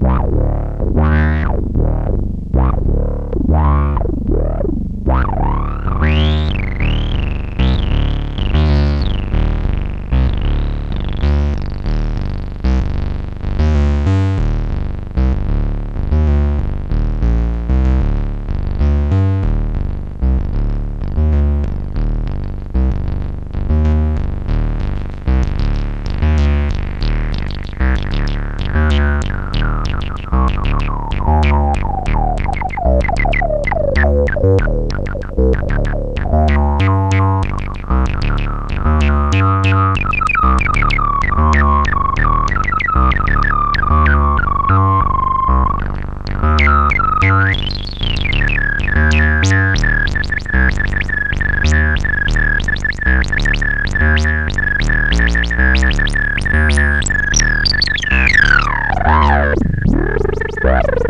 Wow. Brrrr.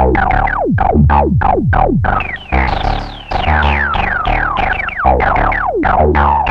Oh, no.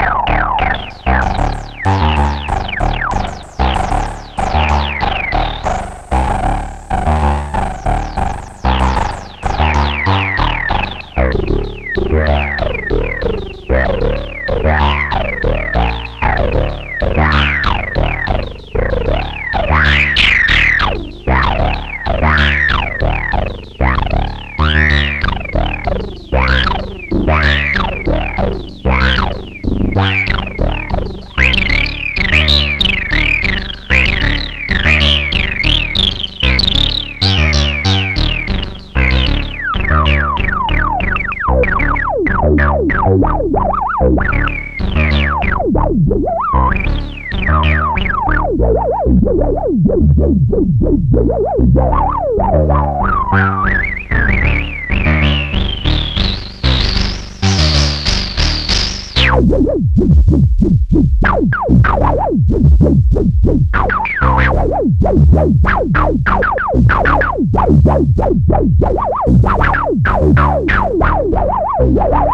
Yeah, yeah, yeah.